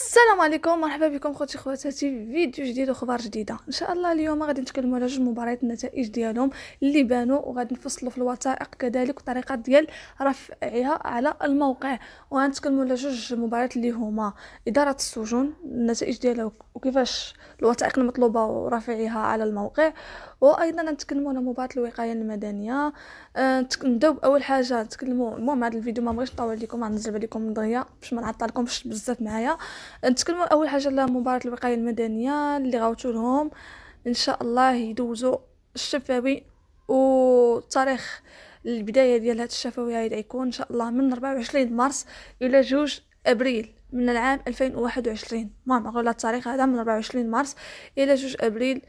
السلام عليكم مرحبا بكم خوتي خواتاتي في فيديو جديد واخبار جديدة. إن شاء الله اليوم غادي نتكلموا على جوج مباريات النتائج ديالهم اللي بانوا وغادي نفصلوا في الوثائق كذلك الطريقة ديال رفعها على الموقع. وغنتكلموا على جوج مباريات اللي هما إدارة السجون النتائج ديالها وكيفاش الوثائق المطلوبة ورفعها على الموقع. وأيضا نتكلموا على مباراة الوقاية المدنيه أه نبدأو بأول حاجة نتكلموا المهم هذا الفيديو ما بغيتش نطول لكم غنزل عليكم دغيا باش ما نعطلكمش بزاف معايا. نتكلموا أول حاجة على مباراة الوقاية المدنيه اللي غاوتوا لهم. إن شاء الله يدوزوا الشفاوي وتاريخ البداية ديال هذا الشفوي هذا يكون إن شاء الله من 24 مارس إلى 2 أبريل من العام 2021 المهم نقول التاريخ هذا من 24 مارس إلى 2 أبريل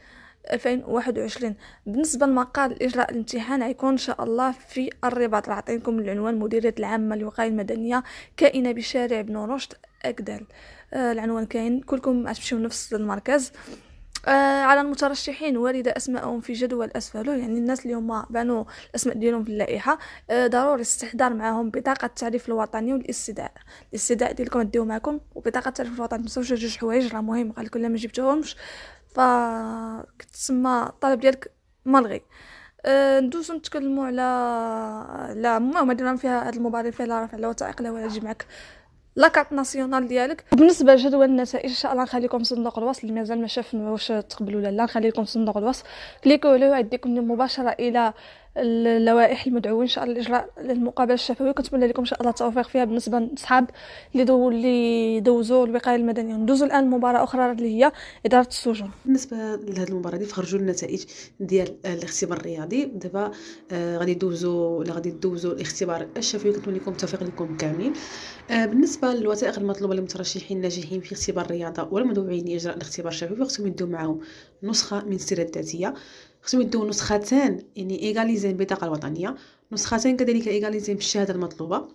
2021 بالنسبة لمقال إجراء الامتحان غيكون إن شاء الله في الرباط. راه العنوان مديرية العامة للوقاية المدنيه كائنة بشارع بن رشد اكدال آه العنوان كاين. كلكم غتمشيو نفس المركز. آه على المترشحين وارده اسماءهم في جدول اسفله يعني الناس اللي هما بانوا الأسماء ديالهم في اللائحة. آه ضروري استحضار معاهم بطاقة التعريف الوطني والاستدعاء الاستدعاء ديالكم ديو معكم. وبطاقة التعريف الوطني متنساوش جوج حوايج راه مهم. قال لا ما جبتوهمش ف كتسمى الطلب ديالك ملغي أه ندوزو نتكلموا على على المهم هادي فيها هاد المباراه فيها لا رفع لا وثائق لا يجي معك. la carte nationale ديالك. بالنسبة لجدول النتائج إن شاء الله نخليكم صندوق الوصل. اللي مازال ما شاف واش تقبل ولا لا نخلي لكم صندوق الوصف كليكوا عليه يديكم مباشرة إلى اللوائح المدعوين إن شاء الله لاجراء المقابله الشفوية. كنتمنى لكم إن شاء الله التوفيق فيها بالنسبة للصحاب اللي دو اللي دوزوا الوقاية المدنية. ندوزوا الآن مباراة أخرى اللي هي إدارة السجون. بالنسبة لهذه المباراة دي فخرجوا النتائج ديال الاختبار الرياضي. دابا آه غادي دوزوا ولا غادي دوزوا الاختبار الشفوي. كنتمنى لكم التوفيق لكم كاملين. آه بالنسبة للوثائق المطلوبة للمترشحين الناجحين في اختبار الرياضة والمدعوين لإجراء الاختبار الشفوي خصهم يدوا معاهم نسخة من السيرة الذاتية. خصهم يدوا نسختان يعني إيغاليزين بالبطاقه الوطنية نسختين كذلك إيغاليزين بالشهاده المطلوبة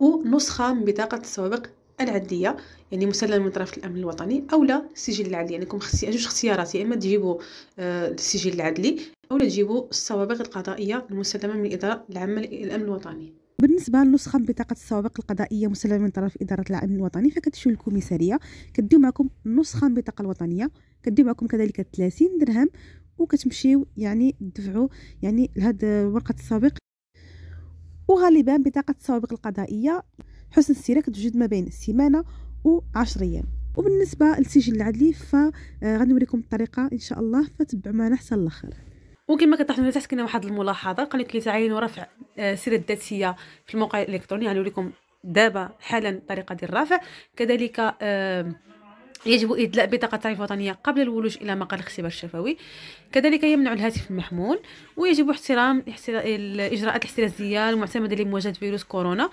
ونسخة من بطاقة السوابق العدلية يعني مسلمة من طرف الأمن الوطني أو لا السجل العدلي يعني لكم جوج اختيارات يا إما تجيبوا آه السجل العدلي أو لا تجيبوا السوابق القضائية المسلمة من الاداره العامه للامن الوطني. بالنسبة لنسخة من بطاقة السوابق القضائية مسلمة من طرف إدارة الأمن الوطني فكتمشيو للكوميساريه كديو معكم نسخة من البطاقه الوطنية كديو معكم كذلك 30 درهم وكتمشيو يعني تدفعوا يعني لهاد ورقه السابق. وغالبا بطاقة السوابق القضائية حسن السيرة كتوجد ما بين سيمانة و 10 أيام. وبالنسبة للسجل العدلي فغنوريكم الطريقة إن شاء الله فتبعوا معنا حتى الآخر. وكما كتلاحظوا تحت كاينة واحد الملاحظة قال لك تعينوا رفع السيرة آه، الذاتية في الموقع الإلكتروني. غنوريكم دابا حالا الطريقة ديال الرفع. كذلك آه يجب إدلاء بطاقة تعريف وطنية قبل الولوج إلى مقر الاختبار الشفوي. كذلك يمنع الهاتف المحمول ويجب احترام الإجراءات الاحترازية المعتمدة لمواجهة فيروس كورونا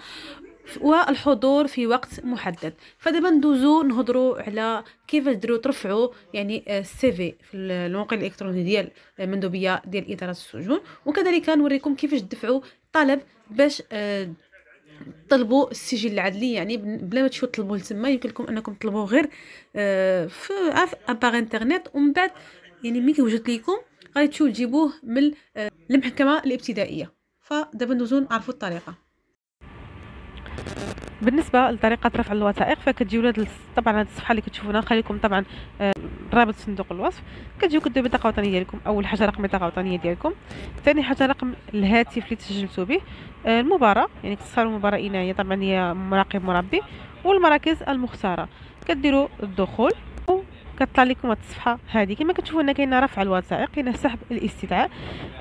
والحضور في وقت محدد. فدابا ندوزو نهضروا على كيف تديروا ترفعوا يعني السي في في الموقع الإلكتروني ديال المندوبية ديال إدارة السجون. وكذلك نوريكم كيفاش تدفعوا طلب باش آه، طلبوا السجل العدلي يعني بلا ما تمشيو تطلبوه لتما يمكن لكم أنكم تطلبوه غير آه، في أبار إنترنت. ومن بعد يعني ملي كيوجد ليكم غادي تمشيو تجيبوه من آه، المحكمة الإبتدائية. فدابا ندوزو نعرفوا الطريقة. بالنسبة لطريقة رفع الوثائق فكتجيو طبعا هذه الصفحة اللي كتشوفونا نخليكم طبعا آه، رابط صندوق الوصف. كتجيو كديروا بطاقة وطنية ديالكم أول حاجة رقم بطاقة وطنية ديالكم. ثاني حاجة رقم الهاتف اللي تسجلتوا به آه، المباراة يعني كتصاروا مباراة إناية طبعا هي مراقب مربي والمراكز المختارة. كديروا الدخول كتطلع لكم هاد الصفحة هذه كما كتشوفوا هنا كاينة رفع الوثائق كاينة سحب الاستدعاء.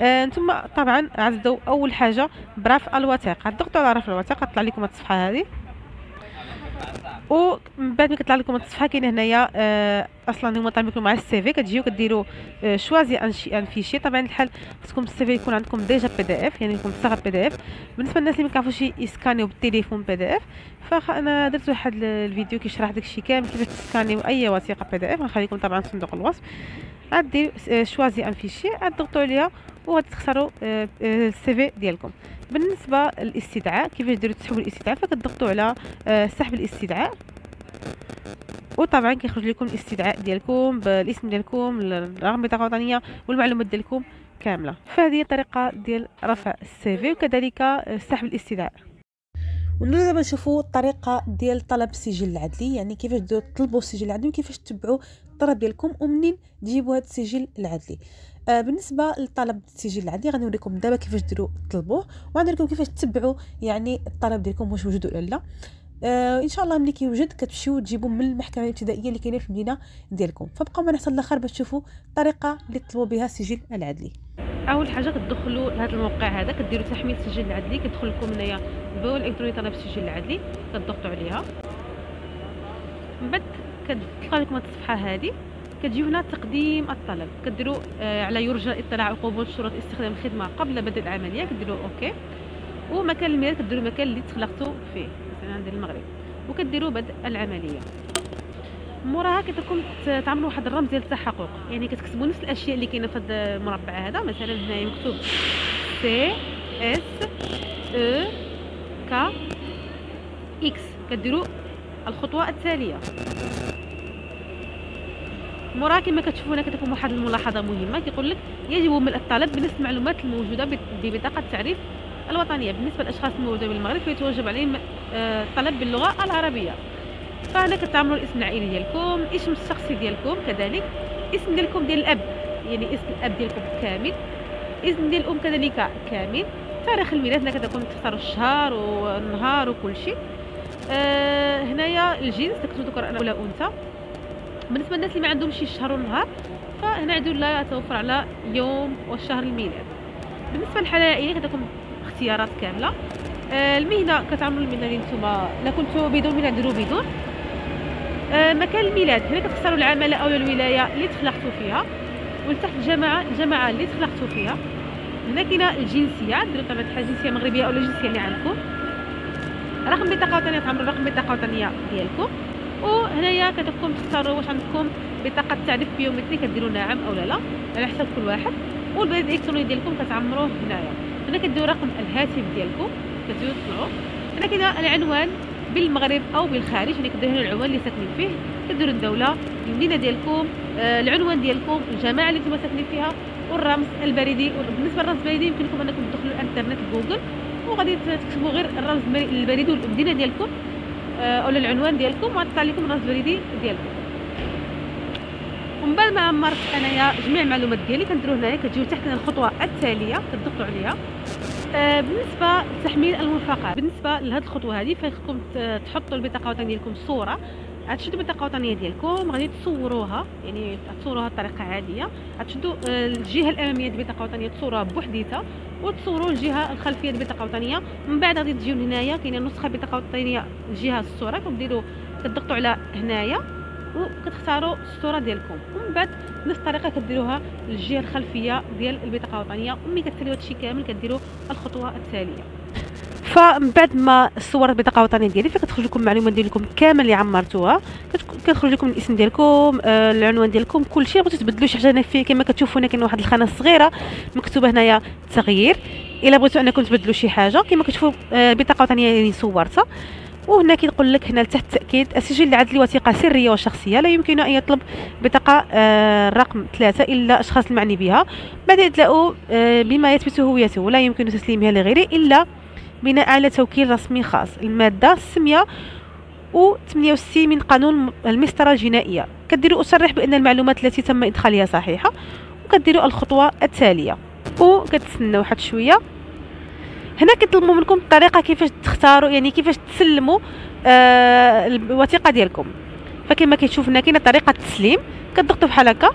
آه ثم طبعا غتبداو أول حاجة برفع الوثائق. غتضغطوا على رفع الوثائق كتطلع لكم هاد الصفحة هذه ومن بعد ملي كطلع لكم الصفحه كاينة هنايا آه أصلا هما طالبين لكم مع ال CV كتجيو كديروا choisir un fichier طبعا الحال خصكم ال CV يكون عندكم déjà PDF يعني يكون مصغر PDF بالنسبة للناس اللي ما كيعرفوش يسكانيو بالتليفون PDF فانا درت واحد الفيديو كيشرح داكشي كامل كيفاش تسكانيو أي وثيقة PDF غنخليكم طبعا في صندوق الوصف. غدير choisir un fichier غتضغطوا عليها وغادي تختاروا ال CV ديالكم. بالنسبة للاستدعاء كيفاش ديروا تسحبوا الاستدعاء؟ فكتضغطوا على سحب الاستدعاء. وطبعا كيخرج لكم الاستدعاء ديالكم بالاسم ديالكم الرقم بطاقه وطنيه والمعلومات ديالكم كاملة. فهذه الطريقة ديال رفع السي في وكذلك سحب الاستدعاء. وندوزو دابا نشوفوا الطريقة ديال طلب السجل العدلي يعني كيفاش تطلبوا السجل العدلي وكيفاش تتبعوا الطلب ديالكم ومنين تجيبوا هذا السجل العدلي. آه بالنسبة لطلب السجل العدلي غادي نوريكم دابا كيفاش ديروا تطلبوه وغادي نوريكم كيفاش تتبعوا يعني الطلب ديالكم واش وجد ولا لا. آه إن شاء الله ملي كيوجد كتمشيو تجيبوا من المحكمة الابتدائية اللي كاينة في المدينة ديالكم. فبقاو معنا حتى الآخر باش تشوفوا الطريقة اللي تطلبوا بها السجل العدلي أول حاجة كتدخلوا لهذا الموقع هذا كديروا تحميل السجل العدلي كتدخل لكم هنايا البوابه الالكترونيه طلب السجل العدلي كتضغطوا عليها. من بعد كتلقى لكم الصفحة هذه كتجيو هنا تقديم الطلب. كديروا آه على يرجى الاطلاع وقبول شروط استخدام الخدمة قبل بدء العملية كديروا OK. ومكان الميلاد كديروا المكان اللي تخلقتوا فيه مثلا عند المغرب. وكديروا بدء العملية. موراها كتكون تعملوا واحد الرمز ديال التحقق. يعني كتكتبوا نفس الأشياء اللي كاينة في هذا المربع هذا. مثلا هنايا مكتوب C S O ك إكس كديروا الخطوة التالية. موراها كما كتشوفوا هنا كتكون واحد الملاحظة مهمة. كيقول لك يجب ملء الطلب بنفس المعلومات الموجودة ببطاقة التعريف الوطنية. بالنسبة للأشخاص الموجودين بالمغرب فيتوجب عليهم الطلب باللغة العربية. فهنا كتعملوا الاسم العائلي ديالكم اسم الشخصي ديالكم كذلك اسم ديالكم ديال الأب يعني اسم الأب ديالكم كامل اسم ديال الأم كذلك كامل. تاريخ الميلاد هنا كتكون تختاروا الشهر والنهار وكل شيء. آه هنايا الجنس تكتبوا ذكر ولا أنثى. بالنسبة للناس اللي ما عندهمش الشهر والنهار فهنا عندو لا يتوفر على يوم والشهر الميلاد. بالنسبة العائليه كتكون اختيارات كاملة. آه المهنة كتعملوا المهنة اللي نتوما لا كنتو بدون مهنة ديروا بدون. آه مكان الميلاد هنا كتختاروا العماله أو الولاية اللي تخلقتوا فيها. ولتحت الجماعه الجماعه اللي تخلقتوا فيها. هنا كاينة الجنسية ديروا طبعا الحال جنسية مغربية أو الجنسيه اللي عندكم. رقم بطاقة وطنية تعملوا رقم بطاقة وطنية ديالكم. وهنايا كتبقوا تختاروا واش عندكم بطاقة تعريف بيومتري كديروا نعم أو لا لا على حسب كل واحد. والبريد الإلكتروني ديالكم كتعمروه هنايا. هنا كديروا رقم الهاتف ديالكم كتزيدوا تطلعوا هنا كاين العنوان بالمغرب أو بالخارج يعني كديروا هنا العنوان اللي ساكنين فيه. كديروا الدولة المدينة ديالكم آه العنوان ديالكم الجماعة اللي نتوما ساكنين فيها والرمز البريدي. بالنسبة للرمز البريدي يمكن لكم أنكم تدخلوا الإنترنت جوجل وغادي تكتبوا غير الرمز البريدي والمدينة ديالكم. آه، أو العنوان ديالكم وغتطلع لكم الرمز البريدي ديالكم. ومن بعد ما عمرت أنايا جميع المعلومات ديالي كنديروا هنايا كتجيو تحت الخطوة التالية كتضغطوا عليها. آه بالنسبة لتحميل المرفقات بالنسبة لهذه الخطوة هذه فيكم تحطوا البطاقة الوطنية ديالكم صورة. غتشدوا البطاقه الوطنيه ديالكم غادي تصوروها يعني تصوروها بطريقة عادية. غتشدوا آه، الجهة الأمامية ديال البطاقه الوطنيه تصوروها بوحديتها وتصوروا الجهة الخلفية ديال البطاقه الوطنيه من بعد غادي تجيو لهنايا كاينة نسخة بطاقه وطنيه الجهة الصورة كديروا كتضغطوا على هنايا وكتختاروا الصورة ديالكم ومن بعد نفس الطريقة كديروها للجهه الخلفية ديال البطاقه الوطنيه وملي كتساليو هادشي كامل كديروا الخطوة التالية. فمن بعد ما صورت البطاقة الوطنية ديالي فكتخرج لكم المعلومات ديالكم كامل اللي عمرتوها. كتخرج لكم الاسم ديالكم آه العنوان ديالكم كلشي بغيتو تبدلوا شي حاجة هنا فيه كما كتشوفوا هنا كاين واحد الخانة صغيرة مكتوبة هنايا تغيير. إلا بغيتو أنكم تبدلوا شي حاجة كما كتشوفوا آه البطاقه الوطنيه اللي صورتها. وهنا كيقول لك هنا لتحت التاكيد السجل العدلي وثيقه سرية وشخصية. لا يمكن أن يطلب بطاقة آه رقم ثلاثة إلا الاشخاص المعني بها. بعد يتلاقوا آه بما يثبت هويته. ولا يمكن تسليمها لغيره إلا بناء على توكيل رسمي خاص. المادة 668 من قانون المسطرة الجنائية. كديروا أصرح بأن المعلومات التي تم إدخالها صحيحة وكديروا الخطوة التالية. وكتسناو واحد شوية. هنا كيطلبوا منكم الطريقة كيفاش تختاروا يعني كيفاش تسلموا آه الوثيقة ديالكم. فكما كتشوف هنا كاينة طريقة التسليم كتضغطوا بحال هكا.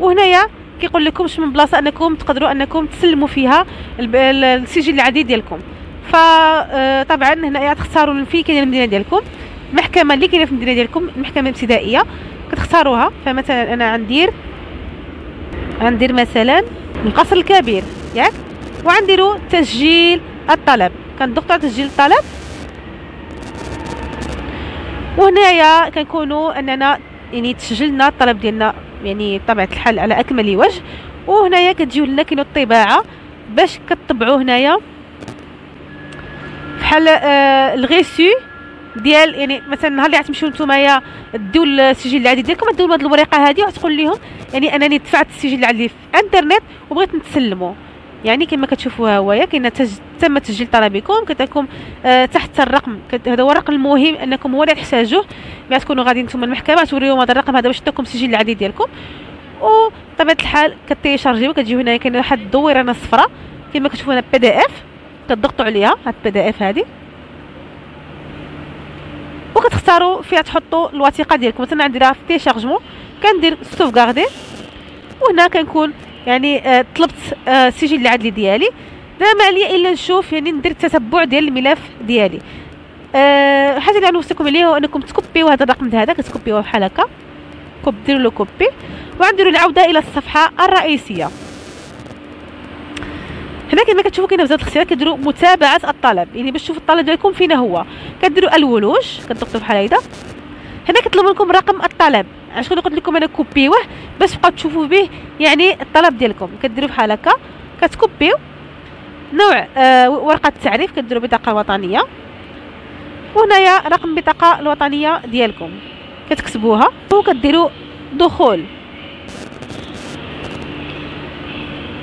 وهنايا كيقول لكم من بلاصة أنكم تقدروا أنكم تسلموا فيها السجل العادي ديالكم. فطبعا هنايا تختاروا فين كاينة المدينة ديالكم. المحكمه اللي كاينة في المدينة ديالكم المحكمه الابتدائيه كتختاروها. فمثلا أنا غندير غندير مثلا القصر الكبير ياك؟ وغنديروا تسجيل الطلب. كنضغطوا على تسجيل الطلب. وهنايا كنكونوا أننا يعني تسجلنا الطلب ديالنا يعني بطبيعه الحال على أكمل وجه. وهنايا كتجيو لنا كاينة الطباعة باش كتطبعوا هنايا. بحال آه الغيسو ديال يعني مثلا النهار اللي غتمشيو نتوما ديو السجل العادي ديالكم ديو هاد الورقة هذه وتقول لهم يعني أنني دفعت السجل العادي في إنترنت وبغيت نتسلمو يعني كما كتشوفوا ها هويا كاينة تم تسجيل طلبكم كتكون آه تحت الرقم هذا هو الرقم المهم أنكم هو اللي تحتاجوه. ملي تكونوا غاديين نتوما المحكمة توريوهم هذا الرقم هذا باش تكون سجل العدلي ديالكم. وبطبيعة الحال كتيشارجيو كتجيو هنا كاين واحد الدويرانه صفراء كما كتشوفوا هنا PDF. كتضغطوا عليها هاد ال PDF هذه وكتختاروا فيها تحطوا الوثيقة ديالكم. مثلا عندي راه في téléchargement كندير sauvegarder. وهنا كنكون يعني آه طلبت آه السجل العدلي ديالي. لا ما عليا إلا نشوف يعني ندير التتبع ديال الملف ديالي. أه الحاجة اللي غنوصيكم عليها هو أنكم تكوبيو هذا الرقم هذا كتكوبيوه بحال هكا. copie ديروا له copie. وغنديروا العودة إلى الصفحة الرئيسية. هنا كما كتشوفوا كاينة بزاف الاختيارات كديروا متابعة الطلب. يعني باش تشوفوا الطلب ديالكم فين هو. كديروا الولوج كتضغطوا بحال هكذا. هنا كيطلب منكم رقم الطلب. عشان قلت لكم أنا كوبيوه؟ باش تبقاو تشوفوا به يعني الطلب ديالكم. كديروا بحال هكا. كتكوبيو نوع آه ورقة التعريف كديروا بطاقة وطنية. وهنايا رقم البطاقه الوطنية ديالكم. كتكتبوها. وكديروا دخول.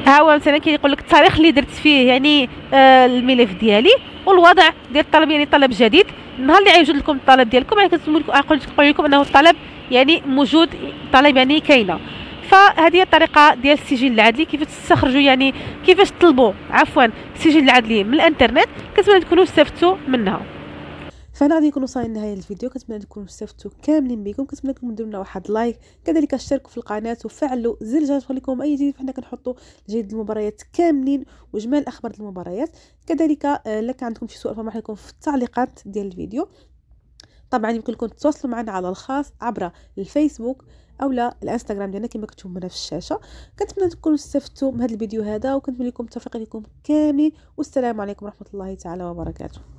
ها هو مثلا كيقول لك التاريخ اللي درت فيه يعني آه الملف ديالي والوضع ديال الطلب يعني طلب جديد. النهار اللي غيوجد لكم الطلب ديالكم يعني كتقول لكم أنه الطلب يعني موجود طلب يعني كاينة. فهذه الطريقة ديال السجل العدلي كيفاش تستخرجوا يعني كيفاش تطلبوا. عفوا السجل العدلي من الإنترنت كتبغيو تكونوا استفدتوا منها. فأنا غادي نكون وصلنا لنهاية الفيديو. كنتمنى تكونوا استفدتوا كاملين بكم. كنتمنى لكم ديروا لنا واحد لايك. كذلك اشتركوا في القناة وفعلوا زر الجرس لكم أي جديد. فحنا كنحطوا جديد المباريات كاملين وجمال أخبار المباريات. كذلك آه، لك عندكم شي سؤال فما لكم في التعليقات ديال الفيديو. طبعا يمكن لكم تتواصلوا معنا على الخاص عبر الفيسبوك أو لا الإنستغرام ديالنا كما كتشوفوا هنا في الشاشة. كنتمنى تكونوا استفدتوا من هذا الفيديو هذا وكنتمنى لكم التوفيق لكم كاملين. والسلام عليكم ورحمة الله تعالى وبركاته.